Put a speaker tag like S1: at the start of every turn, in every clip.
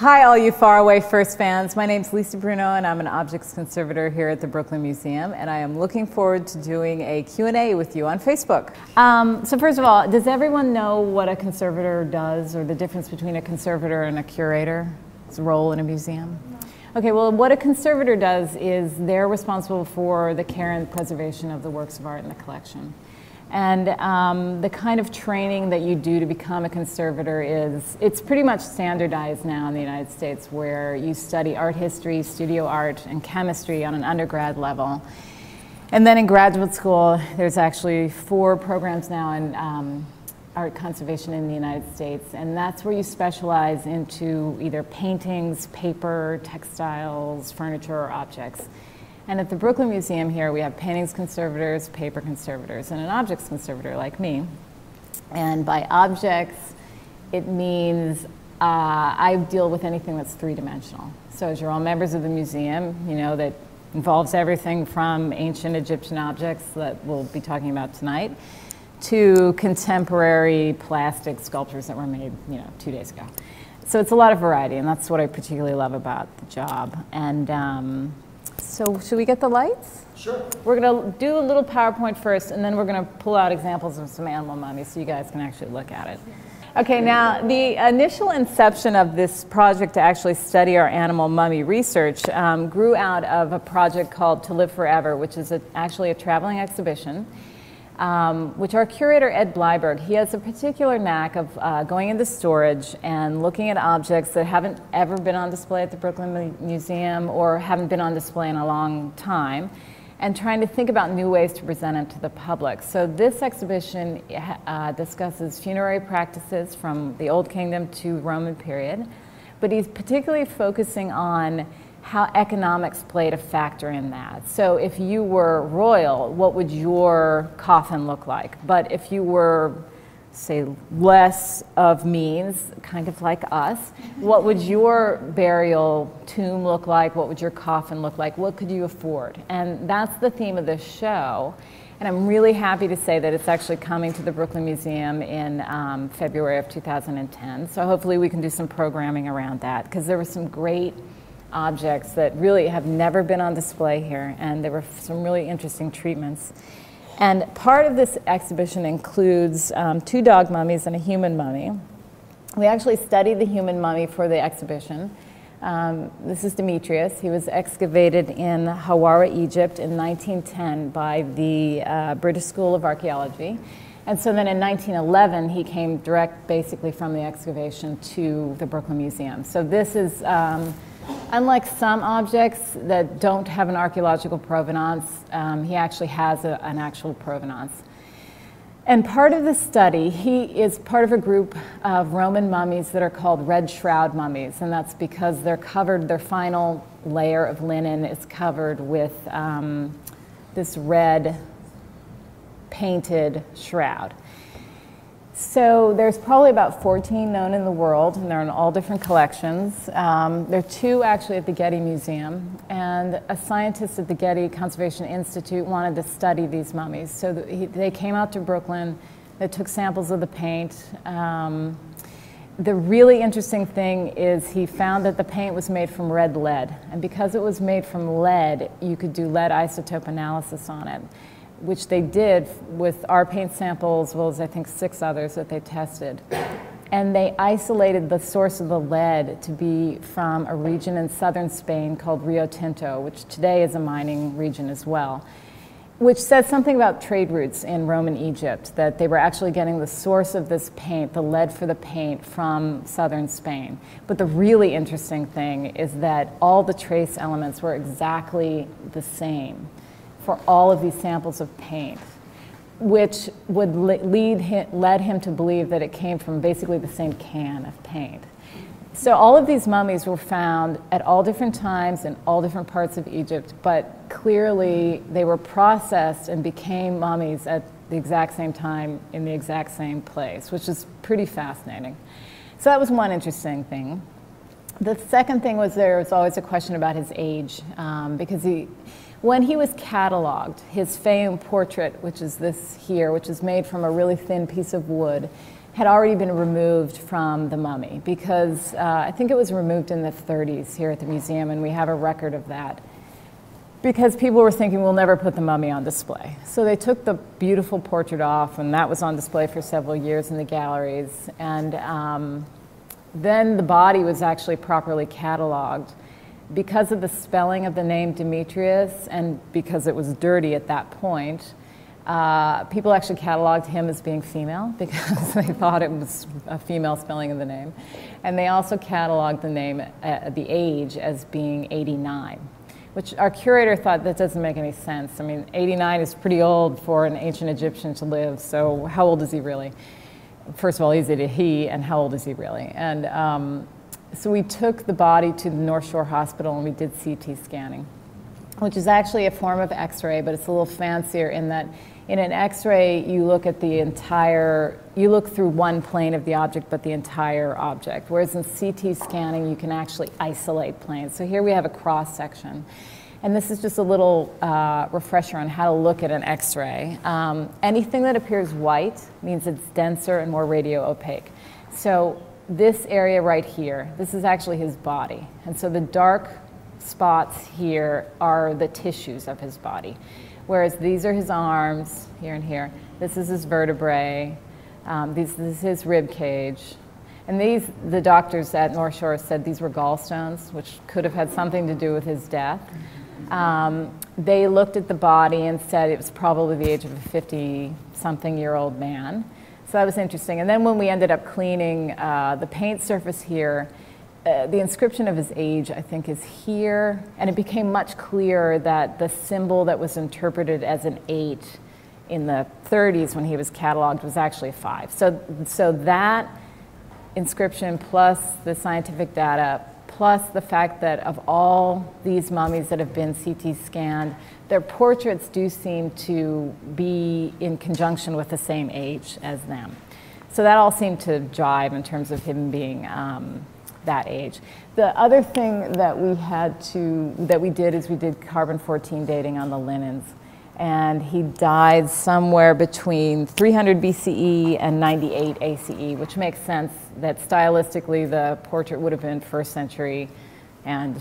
S1: Hi, all you faraway First fans. My name is Lisa Bruno, and I'm an objects conservator here at the Brooklyn Museum, and I am looking forward to doing a Q&A with you on Facebook. Um, so first of all, does everyone know what a conservator does, or the difference between a conservator and a curator's role in a museum? Okay, well, what a conservator does is they're responsible for the care and preservation of the works of art in the collection. And um, the kind of training that you do to become a conservator is, it's pretty much standardized now in the United States where you study art history, studio art, and chemistry on an undergrad level. And then in graduate school, there's actually four programs now in um, art conservation in the United States. And that's where you specialize into either paintings, paper, textiles, furniture, or objects. And at the Brooklyn Museum here, we have paintings conservators, paper conservators, and an objects conservator like me. And by objects, it means uh, I deal with anything that's three-dimensional. So as you're all members of the museum, you know that involves everything from ancient Egyptian objects that we'll be talking about tonight to contemporary plastic sculptures that were made, you know, two days ago. So it's a lot of variety, and that's what I particularly love about the job. And um, so should we get the lights?
S2: Sure.
S1: We're going to do a little PowerPoint first, and then we're going to pull out examples of some animal mummies so you guys can actually look at it. Okay, now the initial inception of this project to actually study our animal mummy research um, grew out of a project called To Live Forever, which is a, actually a traveling exhibition um, which our curator, Ed Bleiberg, he has a particular knack of uh, going into storage and looking at objects that haven't ever been on display at the Brooklyn Museum or haven't been on display in a long time and trying to think about new ways to present them to the public. So this exhibition uh, discusses funerary practices from the Old Kingdom to Roman period, but he's particularly focusing on how economics played a factor in that. So if you were royal, what would your coffin look like? But if you were, say, less of means, kind of like us, what would your burial tomb look like? What would your coffin look like? What could you afford? And that's the theme of this show. And I'm really happy to say that it's actually coming to the Brooklyn Museum in um, February of 2010. So hopefully we can do some programming around that because there were some great objects that really have never been on display here, and there were some really interesting treatments. And part of this exhibition includes um, two dog mummies and a human mummy. We actually studied the human mummy for the exhibition. Um, this is Demetrius. He was excavated in Hawara, Egypt in 1910 by the uh, British School of Archaeology. And so then in 1911, he came direct basically from the excavation to the Brooklyn Museum. So this is um, Unlike some objects that don't have an archaeological provenance, um, he actually has a, an actual provenance. And part of the study, he is part of a group of Roman mummies that are called red shroud mummies, and that's because they're covered, their final layer of linen is covered with um, this red painted shroud. So there's probably about 14 known in the world, and they're in all different collections. Um, there are two actually at the Getty Museum, and a scientist at the Getty Conservation Institute wanted to study these mummies. So he, they came out to Brooklyn, they took samples of the paint. Um, the really interesting thing is he found that the paint was made from red lead, and because it was made from lead, you could do lead isotope analysis on it which they did with our paint samples, as well as I think six others that they tested. And they isolated the source of the lead to be from a region in southern Spain called Rio Tinto, which today is a mining region as well, which says something about trade routes in Roman Egypt, that they were actually getting the source of this paint, the lead for the paint, from southern Spain. But the really interesting thing is that all the trace elements were exactly the same for all of these samples of paint, which would lead him, led him to believe that it came from basically the same can of paint. So all of these mummies were found at all different times in all different parts of Egypt, but clearly they were processed and became mummies at the exact same time in the exact same place, which is pretty fascinating. So that was one interesting thing. The second thing was there was always a question about his age, um, because he, when he was cataloged, his famed portrait, which is this here, which is made from a really thin piece of wood, had already been removed from the mummy because uh, I think it was removed in the 30s here at the museum, and we have a record of that. Because people were thinking we'll never put the mummy on display. So they took the beautiful portrait off, and that was on display for several years in the galleries. And um, then the body was actually properly cataloged. Because of the spelling of the name Demetrius, and because it was dirty at that point, uh, people actually cataloged him as being female because they thought it was a female spelling of the name. And they also cataloged the name, uh, the age, as being 89, which our curator thought that doesn't make any sense. I mean, 89 is pretty old for an ancient Egyptian to live, so how old is he really? First of all, is it a he, and how old is he really? And um, so we took the body to the North Shore Hospital and we did CT scanning, which is actually a form of X ray, but it's a little fancier in that in an X-ray, you look at the entire, you look through one plane of the object, but the entire object. Whereas in CT scanning, you can actually isolate planes. So here we have a cross section. And this is just a little uh, refresher on how to look at an X-ray. Um, anything that appears white means it's denser and more radio opaque. So this area right here, this is actually his body. And so the dark spots here are the tissues of his body whereas these are his arms, here and here. This is his vertebrae. Um, these, this is his rib cage. And these, the doctors at North Shore said these were gallstones, which could have had something to do with his death. Um, they looked at the body and said it was probably the age of a 50 something year old man. So that was interesting. And then when we ended up cleaning uh, the paint surface here, uh, the inscription of his age, I think, is here, and it became much clearer that the symbol that was interpreted as an eight in the 30s when he was cataloged was actually a five. So, so that inscription plus the scientific data plus the fact that of all these mummies that have been CT scanned, their portraits do seem to be in conjunction with the same age as them. So that all seemed to jive in terms of him being um, that age. The other thing that we had to, that we did is we did carbon 14 dating on the linens. And he died somewhere between 300 BCE and 98 ACE, which makes sense that stylistically the portrait would have been first century and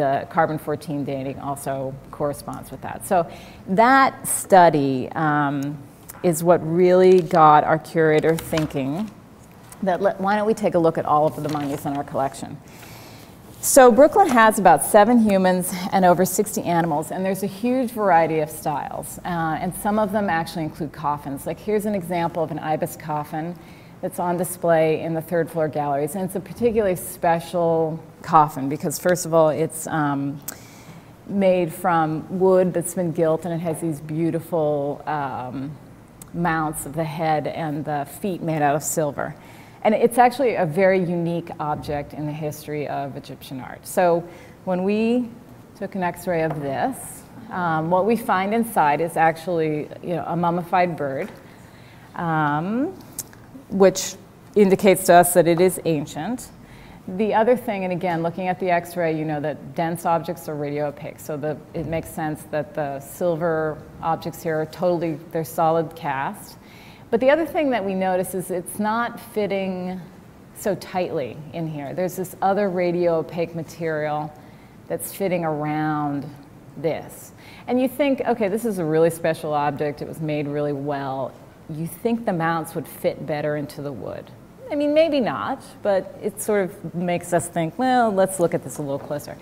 S1: the carbon 14 dating also corresponds with that. So that study um, is what really got our curator thinking that let, why don't we take a look at all of the mummies in our collection. So Brooklyn has about seven humans and over 60 animals, and there's a huge variety of styles. Uh, and some of them actually include coffins. Like here's an example of an ibis coffin that's on display in the third floor galleries. And it's a particularly special coffin because first of all, it's um, made from wood that's been gilt and it has these beautiful um, mounts of the head and the feet made out of silver. And it's actually a very unique object in the history of Egyptian art. So when we took an x-ray of this, um, what we find inside is actually you know, a mummified bird, um, which indicates to us that it is ancient. The other thing, and again, looking at the X-ray, you know that dense objects are radio opaque, so the, it makes sense that the silver objects here are totally, they're solid cast. But the other thing that we notice is it's not fitting so tightly in here. There's this other radio opaque material that's fitting around this. And you think, okay, this is a really special object, it was made really well. You think the mounts would fit better into the wood. I mean, maybe not, but it sort of makes us think, well, let's look at this a little closer.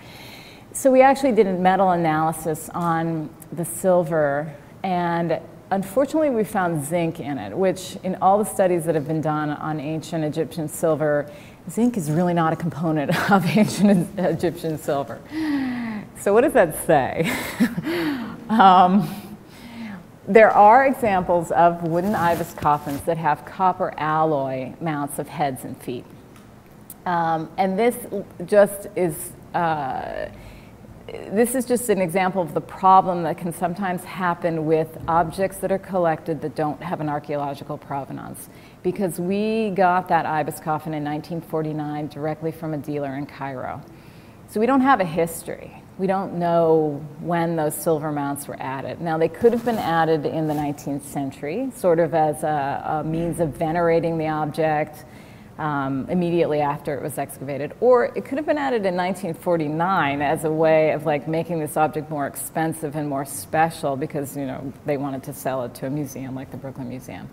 S1: So we actually did a metal analysis on the silver, and Unfortunately, we found zinc in it, which in all the studies that have been done on ancient Egyptian silver, zinc is really not a component of ancient Egyptian silver. So what does that say? um, there are examples of wooden ibis coffins that have copper alloy mounts of heads and feet. Um, and this just is uh, this is just an example of the problem that can sometimes happen with objects that are collected that don't have an archaeological provenance. Because we got that ibis coffin in 1949 directly from a dealer in Cairo. So we don't have a history. We don't know when those silver mounts were added. Now, they could have been added in the 19th century, sort of as a, a means of venerating the object um, immediately after it was excavated, or it could have been added in 1949 as a way of like making this object more expensive and more special because you know they wanted to sell it to a museum like the Brooklyn Museum.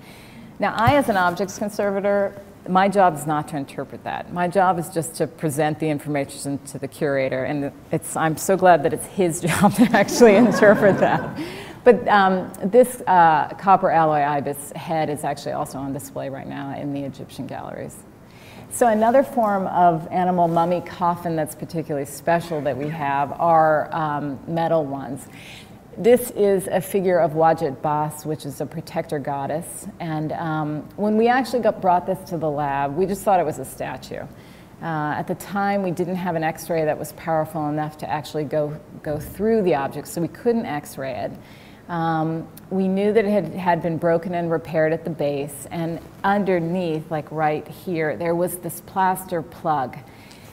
S1: Now, I, as an objects conservator, my job is not to interpret that. My job is just to present the information to the curator, and it's, I'm so glad that it's his job to actually interpret that. But um, this uh, copper alloy ibis head is actually also on display right now in the Egyptian galleries. So another form of animal mummy coffin that's particularly special that we have are um, metal ones. This is a figure of Wadjet Bast, which is a protector goddess. And um, when we actually got, brought this to the lab, we just thought it was a statue. Uh, at the time, we didn't have an x-ray that was powerful enough to actually go, go through the object, so we couldn't x-ray it. Um, we knew that it had, had been broken and repaired at the base, and underneath, like right here, there was this plaster plug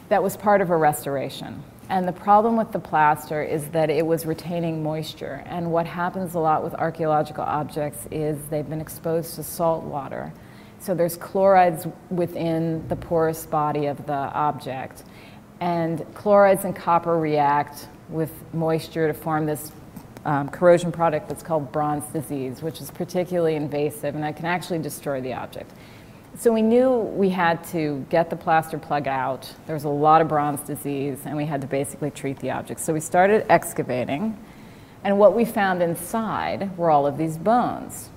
S1: that was part of a restoration. And the problem with the plaster is that it was retaining moisture. And what happens a lot with archaeological objects is they've been exposed to salt water. So there's chlorides within the porous body of the object. And chlorides and copper react with moisture to form this um, corrosion product that's called bronze disease, which is particularly invasive and that can actually destroy the object. So we knew we had to get the plaster plug out. There was a lot of bronze disease, and we had to basically treat the object. So we started excavating, and what we found inside were all of these bones,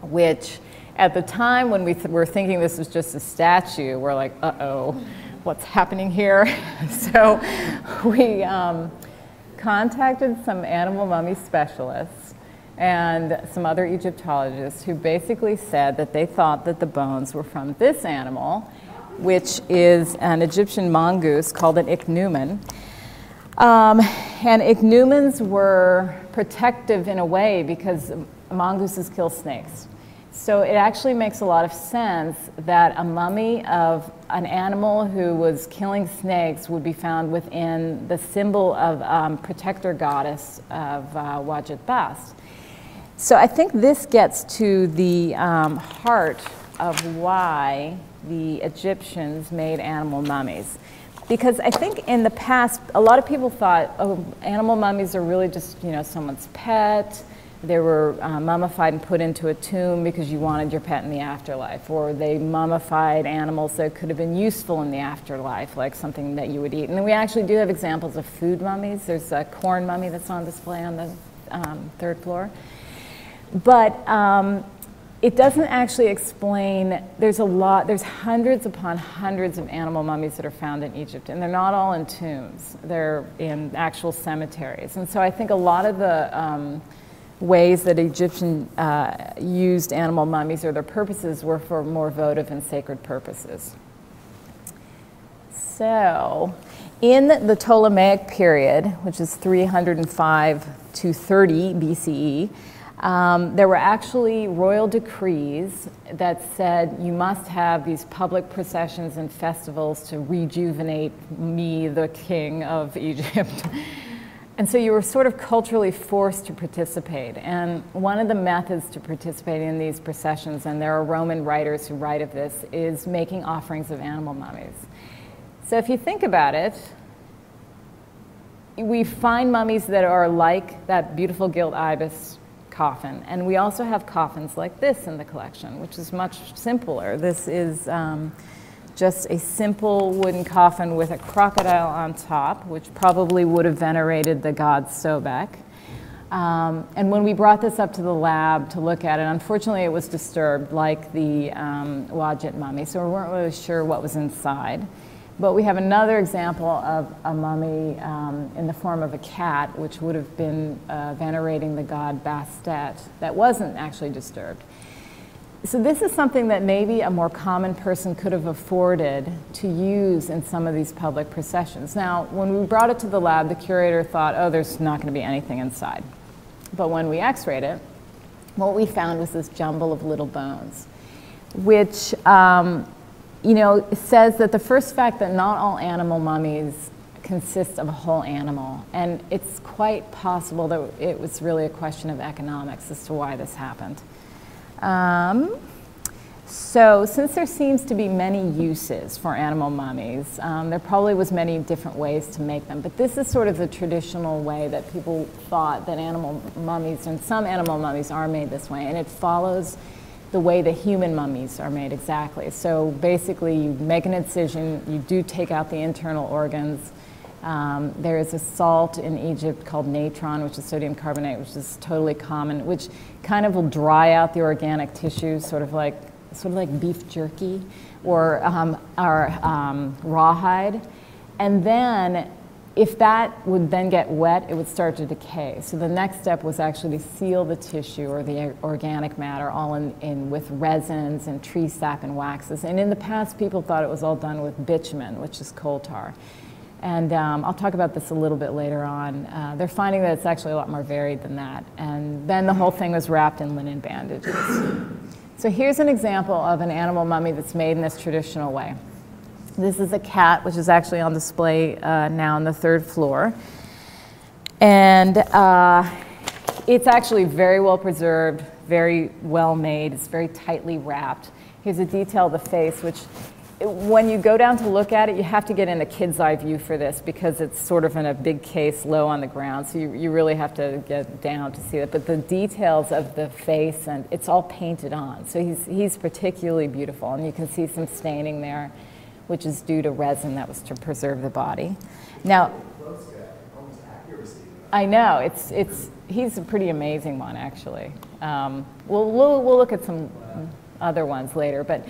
S1: which at the time when we th were thinking this was just a statue, we're like, uh oh, what's happening here? so we um, contacted some animal mummy specialists and some other Egyptologists who basically said that they thought that the bones were from this animal, which is an Egyptian mongoose called an ichneumon. Um, and ichneumons were protective in a way because mongooses kill snakes. So it actually makes a lot of sense that a mummy of an animal who was killing snakes would be found within the symbol of um, protector goddess of uh, Wadjet Bast. So I think this gets to the um, heart of why the Egyptians made animal mummies. Because I think in the past, a lot of people thought, oh, animal mummies are really just, you know, someone's pet. They were uh, mummified and put into a tomb because you wanted your pet in the afterlife. Or they mummified animals that could have been useful in the afterlife, like something that you would eat. And we actually do have examples of food mummies. There's a corn mummy that's on display on the um, third floor. But um, it doesn't actually explain, there's a lot, there's hundreds upon hundreds of animal mummies that are found in Egypt, and they're not all in tombs, they're in actual cemeteries. And so I think a lot of the um, ways that Egyptian uh, used animal mummies or their purposes were for more votive and sacred purposes. So, in the Ptolemaic period, which is 305 to 30 BCE, um, there were actually royal decrees that said you must have these public processions and festivals to rejuvenate me, the king of Egypt. and so you were sort of culturally forced to participate. And one of the methods to participate in these processions, and there are Roman writers who write of this, is making offerings of animal mummies. So if you think about it, we find mummies that are like that beautiful gilt ibis coffin. And we also have coffins like this in the collection, which is much simpler. This is um, just a simple wooden coffin with a crocodile on top, which probably would have venerated the god Sobek. Um, and when we brought this up to the lab to look at it, unfortunately it was disturbed like the um, Wadjet mummy, so we weren't really sure what was inside. But we have another example of a mummy um, in the form of a cat, which would have been uh, venerating the god Bastet, that wasn't actually disturbed. So this is something that maybe a more common person could have afforded to use in some of these public processions. Now, when we brought it to the lab, the curator thought, oh, there's not going to be anything inside. But when we x-rayed it, what we found was this jumble of little bones, which um, you know, it says that the first fact that not all animal mummies consists of a whole animal. And it's quite possible that it was really a question of economics as to why this happened. Um, so since there seems to be many uses for animal mummies, um, there probably was many different ways to make them. But this is sort of the traditional way that people thought that animal mummies, and some animal mummies are made this way, and it follows the way the human mummies are made exactly. So basically, you make an incision, you do take out the internal organs. Um, there is a salt in Egypt called natron, which is sodium carbonate, which is totally common, which kind of will dry out the organic tissue, sort of like sort of like beef jerky or, um, or um, rawhide. And then if that would then get wet, it would start to decay. So the next step was actually to seal the tissue or the organic matter all in, in with resins and tree sap and waxes. And in the past, people thought it was all done with bitumen, which is coal tar. And um, I'll talk about this a little bit later on. Uh, they're finding that it's actually a lot more varied than that. And then the whole thing was wrapped in linen bandages. So here's an example of an animal mummy that's made in this traditional way. This is a cat, which is actually on display uh, now on the third floor. And uh, it's actually very well preserved, very well made. It's very tightly wrapped. Here's a detail of the face, which when you go down to look at it, you have to get in a kid's eye view for this because it's sort of in a big case low on the ground. So you, you really have to get down to see it. But the details of the face, and it's all painted on. So he's, he's particularly beautiful. And you can see some staining there which is due to resin that was to preserve the body. Now, I know it's it's he's a pretty amazing one actually. Um, we'll, we'll we'll look at some other ones later, but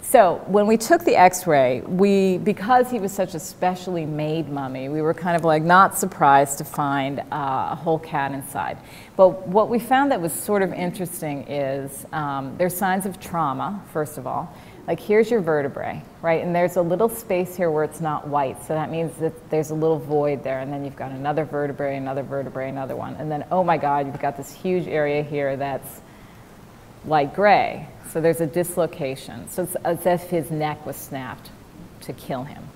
S1: so when we took the X-ray, we because he was such a specially made mummy, we were kind of like not surprised to find uh, a whole cat inside. But what we found that was sort of interesting is um, there's signs of trauma first of all like here's your vertebrae, right? And there's a little space here where it's not white. So that means that there's a little void there. And then you've got another vertebrae, another vertebrae, another one. And then, oh my God, you've got this huge area here that's light gray. So there's a dislocation. So it's as if his neck was snapped to kill him.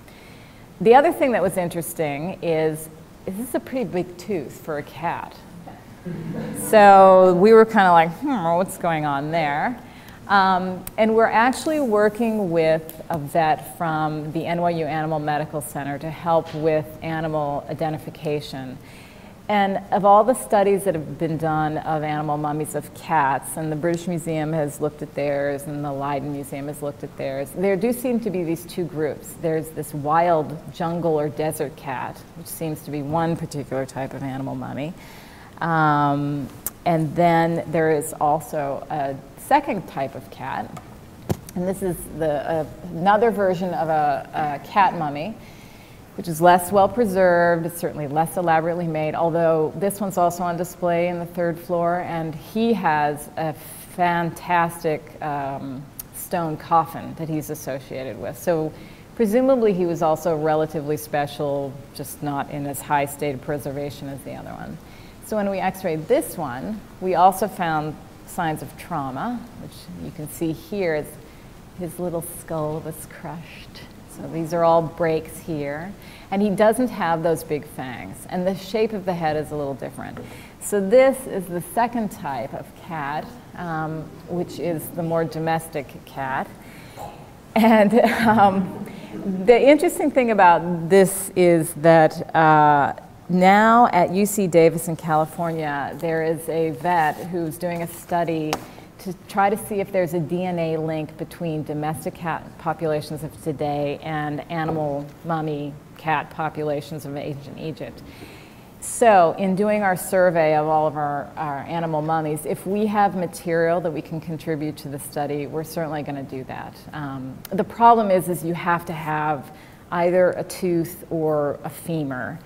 S1: The other thing that was interesting is, is this is a pretty big tooth for a cat? So we were kind of like, hmm, what's going on there? Um, and we're actually working with a vet from the NYU Animal Medical Center to help with animal identification. And of all the studies that have been done of animal mummies of cats, and the British Museum has looked at theirs, and the Leiden Museum has looked at theirs, there do seem to be these two groups. There's this wild jungle or desert cat, which seems to be one particular type of animal mummy. Um, and then there is also a second type of cat, and this is the, uh, another version of a, a, cat mummy, which is less well preserved, it's certainly less elaborately made, although this one's also on display in the third floor, and he has a fantastic um, stone coffin that he's associated with. So presumably he was also relatively special, just not in as high state of preservation as the other one. So when we x-rayed this one, we also found signs of trauma, which you can see here is his little skull was crushed. So these are all breaks here. And he doesn't have those big fangs. And the shape of the head is a little different. So this is the second type of cat, um, which is the more domestic cat. And um, the interesting thing about this is that uh, now at UC Davis in California, there is a vet who's doing a study to try to see if there's a DNA link between domestic cat populations of today and animal mummy cat populations of ancient Egypt. So, in doing our survey of all of our, our animal mummies, if we have material that we can contribute to the study, we're certainly going to do that. Um, the problem is, is you have to have either a tooth or a femur.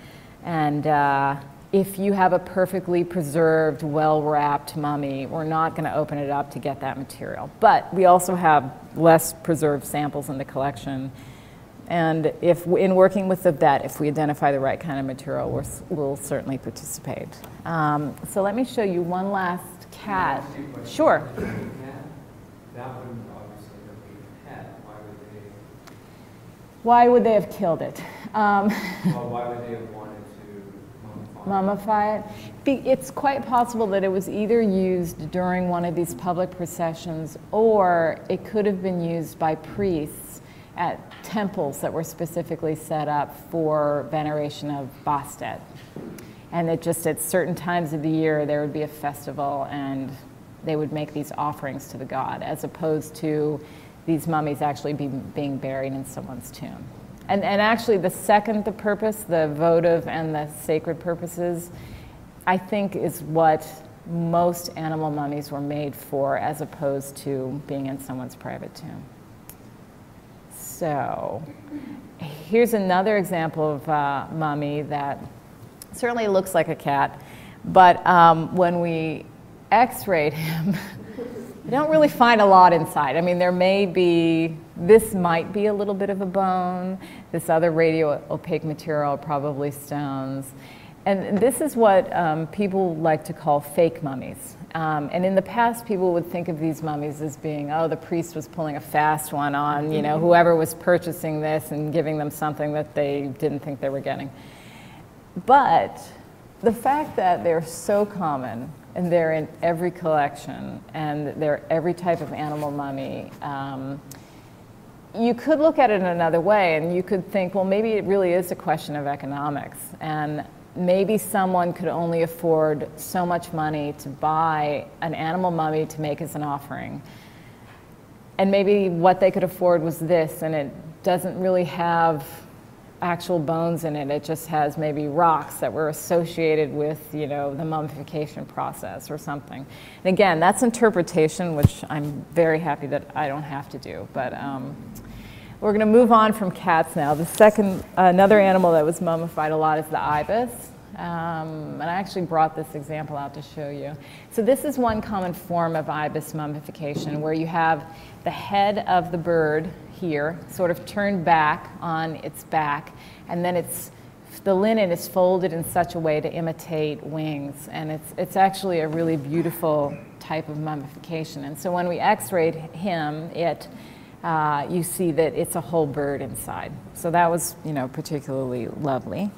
S1: And uh, if you have a perfectly preserved, well wrapped mummy, we're not going to open it up to get that material. But we also have less preserved samples in the collection. And if in working with the vet, if we identify the right kind of material, we will certainly participate. Um, so let me show you one last cat. Sure. Why would they have killed it?
S2: Um, well, why would they have wanted mummify,
S1: it? it's quite possible that it was either used during one of these public processions or it could have been used by priests at temples that were specifically set up for veneration of Bastet. And that just at certain times of the year there would be a festival and they would make these offerings to the god, as opposed to these mummies actually be, being buried in someone's tomb. And, and actually, the second, the purpose, the votive and the sacred purposes, I think is what most animal mummies were made for, as opposed to being in someone's private tomb. So, here's another example of a mummy that certainly looks like a cat, but um, when we x-rayed him, we don't really find a lot inside. I mean, there may be, this might be a little bit of a bone, this other radio opaque material, probably stones. And this is what um, people like to call fake mummies. Um, and in the past, people would think of these mummies as being, oh, the priest was pulling a fast one on, you know, whoever was purchasing this and giving them something that they didn't think they were getting. But the fact that they're so common and they're in every collection and they're every type of animal mummy, um, you could look at it in another way and you could think, well, maybe it really is a question of economics. And maybe someone could only afford so much money to buy an animal mummy to make as an offering. And maybe what they could afford was this, and it doesn't really have actual bones in it. It just has maybe rocks that were associated with, you know, the mummification process or something. And again, that's interpretation, which I'm very happy that I don't have to do. But um, we're going to move on from cats now. The second, another animal that was mummified a lot is the ibis. Um, and I actually brought this example out to show you. So this is one common form of ibis mummification where you have the head of the bird here, sort of turned back on its back, and then it's the linen is folded in such a way to imitate wings, and it's, it's actually a really beautiful type of mummification. And so when we x-rayed him, it, uh, you see that it's a whole bird inside. So that was, you know, particularly lovely.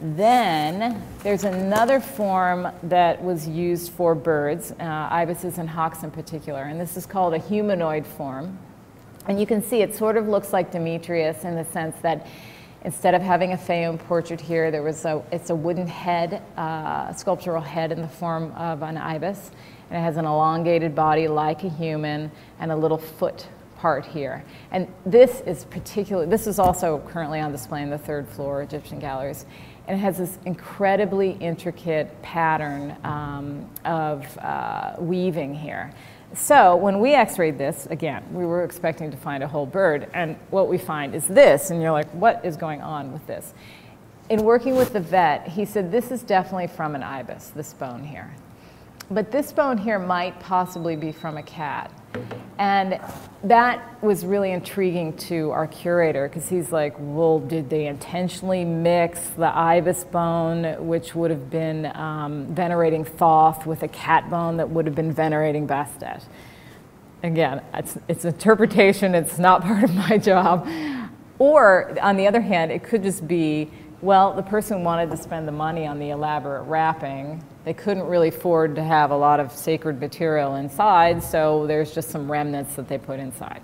S1: Then there's another form that was used for birds, uh, ibises and hawks in particular, and this is called a humanoid form. And you can see it sort of looks like Demetrius in the sense that instead of having a Fayum portrait here, there was a, it's a wooden head, uh, sculptural head in the form of an ibis. And it has an elongated body like a human and a little foot part here. And this is particular, this is also currently on display in the third floor Egyptian galleries. And it has this incredibly intricate pattern um, of uh, weaving here. So when we x-rayed this, again, we were expecting to find a whole bird, and what we find is this, and you're like, what is going on with this? In working with the vet, he said this is definitely from an ibis, this bone here. But this bone here might possibly be from a cat. And that was really intriguing to our curator because he's like, well, did they intentionally mix the ibis bone, which would have been um, venerating Thoth, with a cat bone that would have been venerating Bastet? Again, it's, it's interpretation, it's not part of my job. Or, on the other hand, it could just be well, the person wanted to spend the money on the elaborate wrapping. They couldn't really afford to have a lot of sacred material inside, so there's just some remnants that they put inside.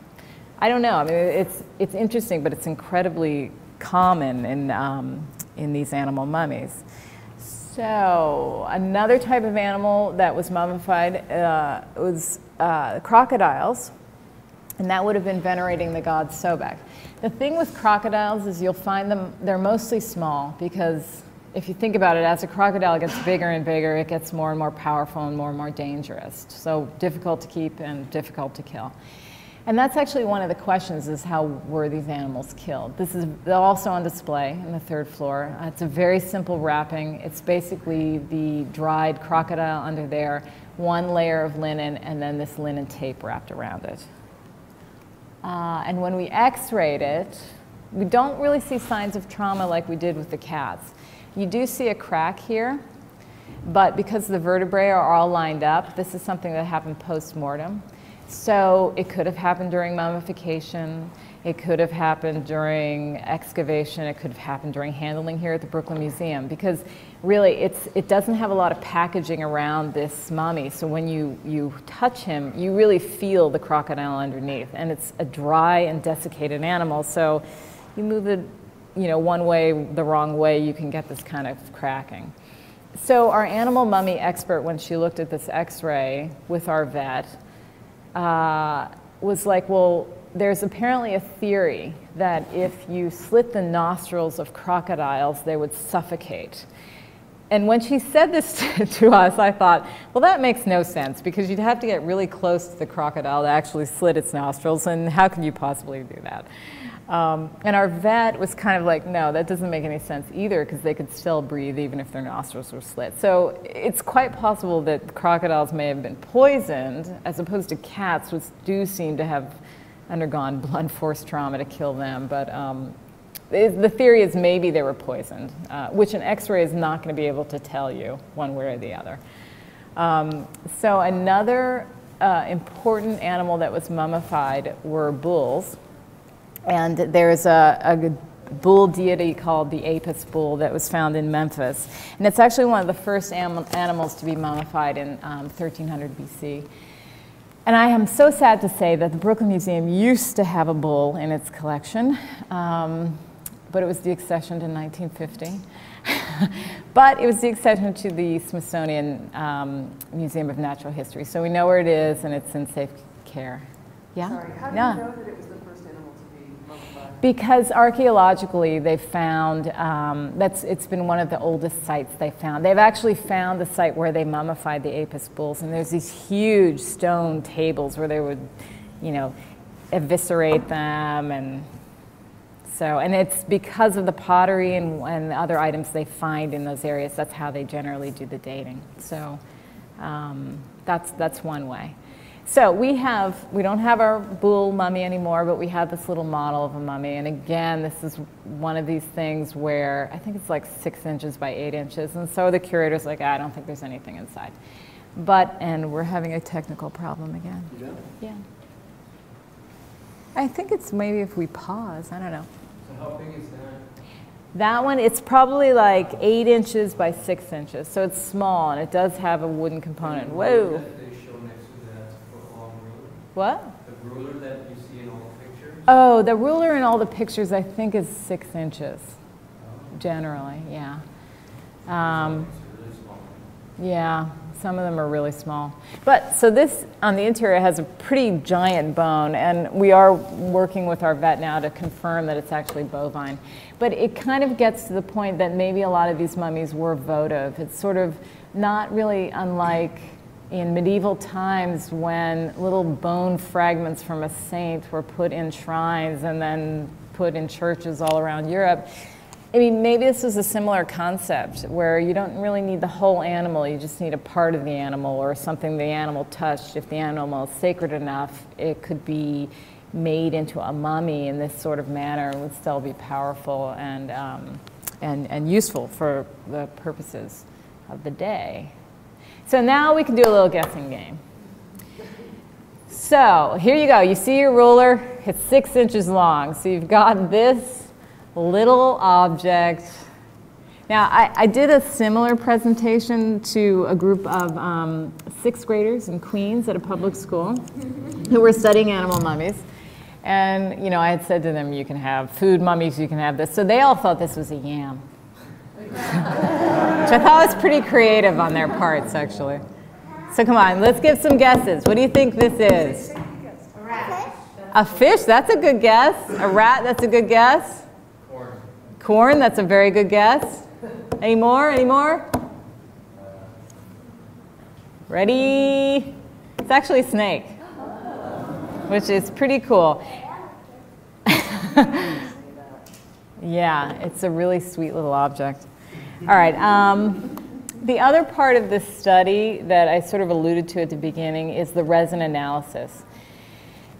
S1: I don't know. I mean, it's, it's interesting, but it's incredibly common in, um, in these animal mummies. So, another type of animal that was mummified uh, was uh, crocodiles, and that would have been venerating the god Sobek. The thing with crocodiles is you'll find them, they're mostly small because if you think about it, as a crocodile gets bigger and bigger, it gets more and more powerful and more and more dangerous. So difficult to keep and difficult to kill. And that's actually one of the questions is how were these animals killed? This is also on display in the third floor. Uh, it's a very simple wrapping. It's basically the dried crocodile under there, one layer of linen, and then this linen tape wrapped around it. Uh, and when we x-rayed it, we don't really see signs of trauma like we did with the cats. You do see a crack here, but because the vertebrae are all lined up, this is something that happened post-mortem. So it could have happened during mummification. It could have happened during excavation. It could have happened during handling here at the Brooklyn Museum because really it's, it doesn't have a lot of packaging around this mummy. So when you, you touch him, you really feel the crocodile underneath. And it's a dry and desiccated animal. So you move it you know, one way, the wrong way, you can get this kind of cracking. So our animal mummy expert, when she looked at this x-ray with our vet, uh, was like, well, there's apparently a theory that if you slit the nostrils of crocodiles, they would suffocate. And when she said this to, to, us, I thought, well, that makes no sense because you'd have to get really close to the crocodile to actually slit its nostrils, and how can you possibly do that? Um, and our vet was kind of like, no, that doesn't make any sense either because they could still breathe even if their nostrils were slit. So it's quite possible that crocodiles may have been poisoned as opposed to cats, which do seem to have undergone blunt force trauma to kill them. But um, the theory is maybe they were poisoned, uh, which an x-ray is not going to be able to tell you one way or the other. Um, so another uh, important animal that was mummified were bulls. And there's a, a bull deity called the Apis bull that was found in Memphis. And it's actually one of the first anim animals to be mummified in um, 1300 BC. And I am so sad to say that the Brooklyn Museum used to have a bull in its collection, um, but it was deaccessioned in 1950. but it was deaccessioned to the Smithsonian um, Museum of Natural History. So we know where it is and it's in safe care.
S3: Yeah? Sorry, how do yeah. you know that it was the first animal to be mummified?
S1: Because archaeologically they've found, um, that's, it's been one of the oldest sites they found. They've actually found the site where they mummified the Apis bulls and there's these huge stone tables where they would, you know, eviscerate them and so, and it's because of the pottery and, and other items they find in those areas, that's how they generally do the dating. So um, that's, that's one way. So we have, we don't have our bull mummy anymore, but we have this little model of a mummy. And again, this is one of these things where I think it's like six inches by eight inches. And so the curator's like, I don't think there's anything inside. But, and we're having a technical problem again.
S2: Yeah.
S1: Yeah. I think it's maybe if we pause, I don't know.
S2: So how big is that?
S1: That one, it's probably like eight inches by six inches. So it's small and it does have a wooden component. Whoa. What?
S2: The ruler that you see in all the pictures?
S1: Oh, the ruler in all the pictures I think is six inches, oh. generally, yeah. Um, really yeah, some of them are really small. But so this on the interior has a pretty giant bone, and we are working with our vet now to confirm that it's actually bovine. But it kind of gets to the point that maybe a lot of these mummies were votive. It's sort of not really unlike in medieval times when little bone fragments from a saint were put in shrines and then put in churches all around Europe. I mean, maybe this was a similar concept where you don't really need the whole animal, you just need a part of the animal or something the animal touched. If the animal is sacred enough, it could be made into a mummy in this sort of manner and would still be powerful and, um, and, and useful for the purposes of the day. So now we can do a little guessing game. So here you go. You see your ruler? It's six inches long. So you've got this little object. Now, I, I did a similar presentation to a group of um, sixth graders in Queens at a public school who were studying animal mummies. And, you know, I had said to them, you can have food mummies, you can have this. So they all thought this was a yam. I thought it was pretty creative on their parts, actually. So come on, let's give some guesses. What do you think this is?
S3: A rat.
S1: A fish, that's a good guess. A rat, that's a good guess.
S2: Corn.
S1: Corn, that's a very good guess. Any more? Any more? Ready? It's actually a snake, which is pretty cool. yeah, it's a really sweet little object. All right. Um, the other part of this study that I sort of alluded to at the beginning is the resin analysis.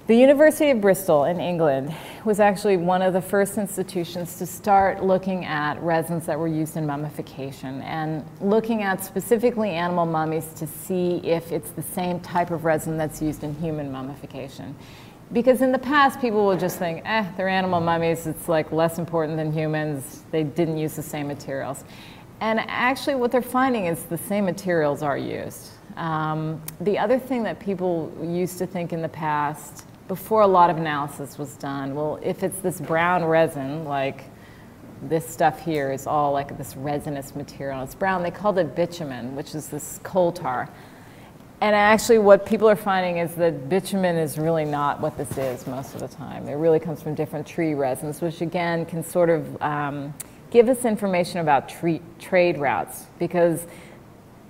S1: The University of Bristol in England was actually one of the first institutions to start looking at resins that were used in mummification and looking at specifically animal mummies to see if it's the same type of resin that's used in human mummification. Because in the past people will just think, eh, they're animal mummies, it's like less important than humans, they didn't use the same materials. And actually what they're finding is the same materials are used. Um, the other thing that people used to think in the past, before a lot of analysis was done, well, if it's this brown resin, like this stuff here is all like this resinous material, it's brown, they called it bitumen, which is this coal tar. And actually, what people are finding is that bitumen is really not what this is most of the time. It really comes from different tree resins, which again can sort of um, give us information about trade routes because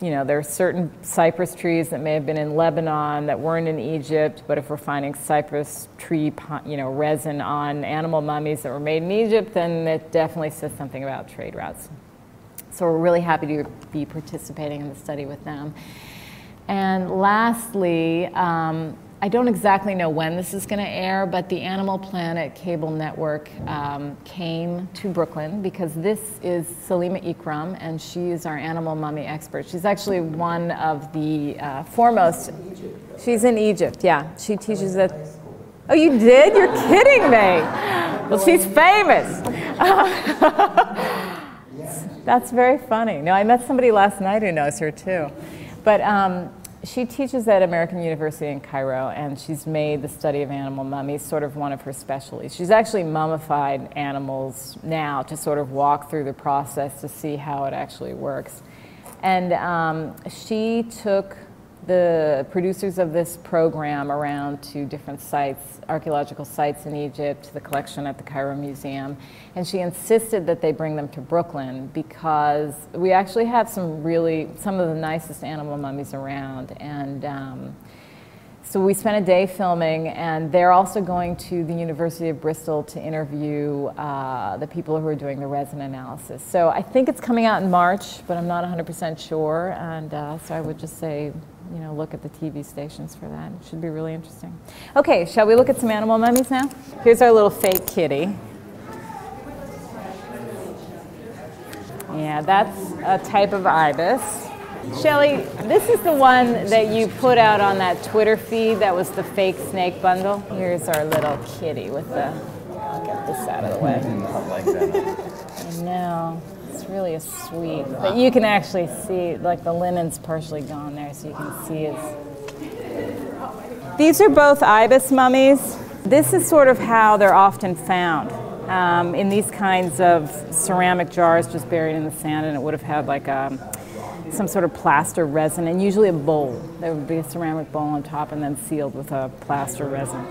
S1: you know, there are certain cypress trees that may have been in Lebanon that weren't in Egypt, but if we're finding cypress tree, you know, resin on animal mummies that were made in Egypt, then it definitely says something about trade routes. So we're really happy to be participating in the study with them. And lastly, um, I don't exactly know when this is going to air, but the Animal Planet cable network um, came to Brooklyn because this is Salima Ikram, and she is our animal mummy expert. She's actually one of the uh, foremost. She's in Egypt, yeah. She teaches at. Oh, you did? You're kidding me. Well, she's famous. That's very funny. No, I met somebody last night who knows her too. But um, she teaches at American University in Cairo, and she's made the study of animal mummies sort of one of her specialties. She's actually mummified animals now to sort of walk through the process to see how it actually works. And um, she took the producers of this program around to different sites, archaeological sites in Egypt, the collection at the Cairo Museum, and she insisted that they bring them to Brooklyn because we actually have some really, some of the nicest animal mummies around. And um, so we spent a day filming, and they're also going to the University of Bristol to interview uh, the people who are doing the resin analysis. So I think it's coming out in March, but I'm not 100% sure, and uh, so I would just say you know, look at the TV stations for that. It should be really interesting. Okay, shall we look at some animal mummies now? Here's our little fake kitty. Yeah, that's a type of ibis. Shelly, this is the one that you put out on that Twitter feed that was the fake snake bundle. Here's our little kitty with the, I'll get this out of the way. I know really a sweet. But you can actually see, like the linen's partially gone there, so you can see his. These are both ibis mummies. This is sort of how they're often found. Um, in these kinds of ceramic jars just buried in the sand, and it would have had like a, um, some sort of plaster resin, and usually a bowl. There would be a ceramic bowl on top and then sealed with a plaster resin.